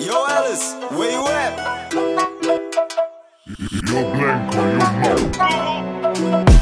Yo, Alice, where you at? Yo Blanco, yo Mo.